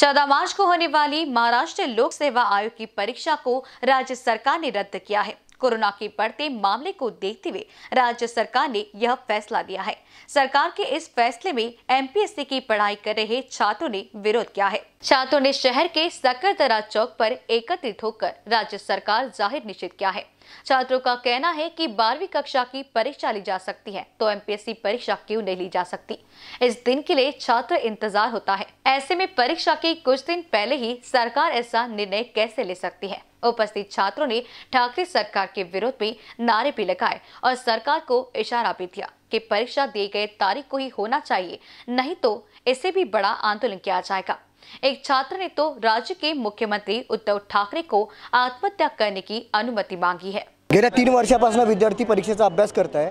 चौदह मार्च को होने वाली महाराष्ट्र लोक सेवा आयोग की परीक्षा को राज्य सरकार ने रद्द किया है। कोरोना के बढ़ते मामले को देखते हुए राज्य सरकार ने यह फैसला दिया है। सरकार के इस फैसले में एमपीएससी की पढ़ाई कर रहे छात्रों ने विरोध किया है। छात्रों ने शहर के सकरदरा चौक पर एकत्रित होकर राज्य सरकार ज़ाहिर निश्चित किया है। छात्रों का कहना है कि बारहवीं कक्षा की परीक्षा ली जा सकती है तो एमपीएससी परीक्षा क्यों नहीं ली जा सकती? इस दिन के लिए छात्र इंतज़ार होता है। ऐसे में परीक्षा के कुछ दिन पहले ही सरकार ऐसा निर्णय कैसे ले सकती है? उपस्थित छात्रों ने ठाकरे सरकार के विरोध में नारे भी लगाए और सरकार को इशारा भी दिया कि परीक्षा दिए गए तारीख को ही होना चाहिए, नहीं तो इसे भी बड़ा आंदोलन किया जाएगा। एक छात्र ने तो राज्य के मुख्यमंत्री उद्धव ठाकरे को आत्महत्या करने की अनुमति मांगी है। गेल्या तीन वर्षापासून विद्यार्थी परीक्षेचा अभ्यास करत आहे.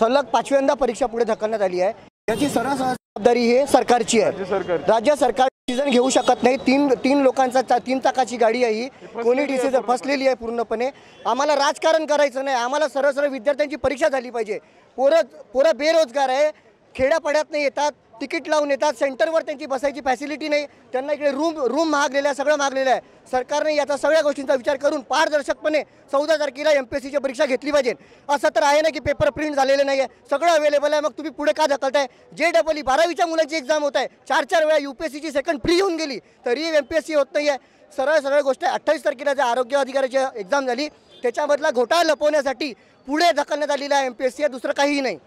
सलग पाचव्यांदा परीक्षा पुढे ढकलण्यात आली आहे. याची सरासर जबाबदारी ही सरकारची आहे. राज्य सरकार डिसिजन घेऊ शकत नाही. तीन तीन लोकांचा चा- तीन चाकाची गाडी आहे ही. कोणी डिसिजन फसलेली आहे पूर्णपणे. आम्हाला राजकारण करायचं नाही. आम्हाला सरळ सरळ विद्यार्थ्यांची परीक्षा झाली पाहिजे. पोरं पोरं बेरोजगार आहे. खेड्यापाड्यात नाही येतात. तिकीट लावून येतात. सेंटरवर त्यांची बसायची फॅसिलिटी नाही. त्यांना इकडे रूम रूम महागलेलं आहे सगळं महागलेलं आहे. सरकारने याचा सगळ्या गोष्टींचा विचार करून पारदर्शकपणे चौदा तारखेला एम पी एस सीची परीक्षा घेतली पाहिजे. असं तर आहे ना की पेपर प्रिंट झालेले नाही आहे सगळं अवेलेबल आहे. मग तुम्ही पुढे का ढकलताय? जे डबल ई बारावीच्या मुलांची एक्झाम होत आहे. चार चार वेळा यू पी एस सीची सेकंड फ्री होऊन गेली. तरी एम पी एस सी होत नाही आहे सरळ सरळ गोष्ट आहे. अठ्ठावीस तारखेला ज्या आरोग्य अधिकाऱ्याची एक्झाम झाली त्याच्यामधला घोटाळा लपवण्यासाठी पुढे ढकलण्यात आलेला आहे एम पी एस सी दुसरं काहीही नाही.